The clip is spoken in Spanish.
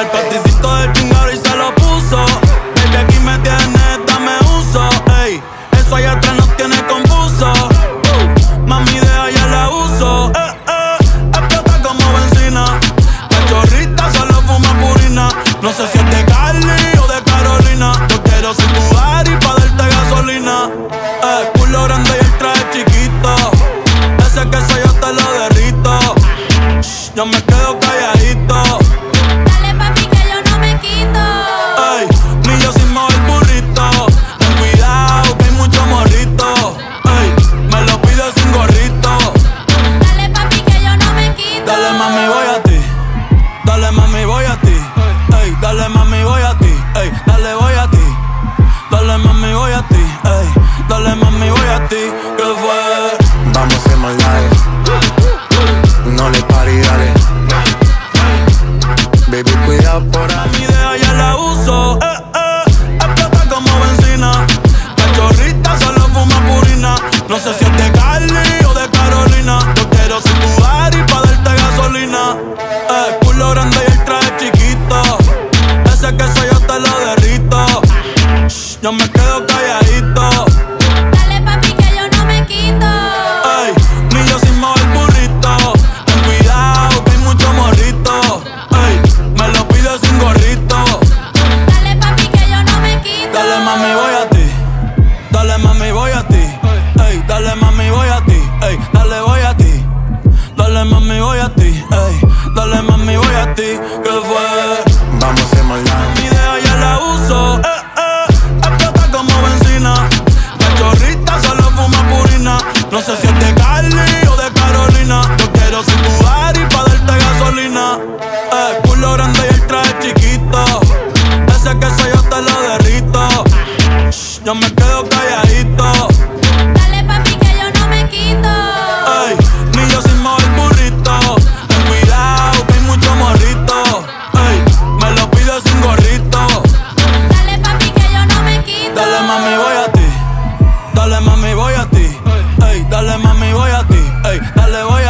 El paticito del chingado y se lo puso. Baby, aquí me tienes, dame uso. Ey, eso allá atrás nos tiene confuso. Mami, deja ya la uso. Eh, eh, explota como benzina. La chorrita solo fuma purina. No sé si es de Cali o de Carolina. Yo quiero ser tu y pa' darte gasolina. Eh, grande y el traje chiquito. Ese que soy yo te lo derrito. Shh, yo me yo me quedo calladito. Dale papi que yo no me quito. Ey, ni yo sin mover burrito. Ten cuidado que hay mucho morrito. Ey, me lo pido sin gorrito. Dale papi que yo no me quito. Dale mami, voy a ti. Dale mami, voy a ti. Ey, dale mami, voy a ti. Ey, dale voy a ti. Dale mami, voy a ti. Ey, dale mami, voy a ti. yo me quedo calladito. Dale papi que yo no me quito. Ey, ni yo sin mover burrito. Ten cuidado, que hay mucho morrito. Ey, me lo pido sin gorrito. Dale papi que yo no me quito. Dale mami voy a ti, dale mami voy a ti. Ey, dale mami voy a ti. Ey, dale voy a ti.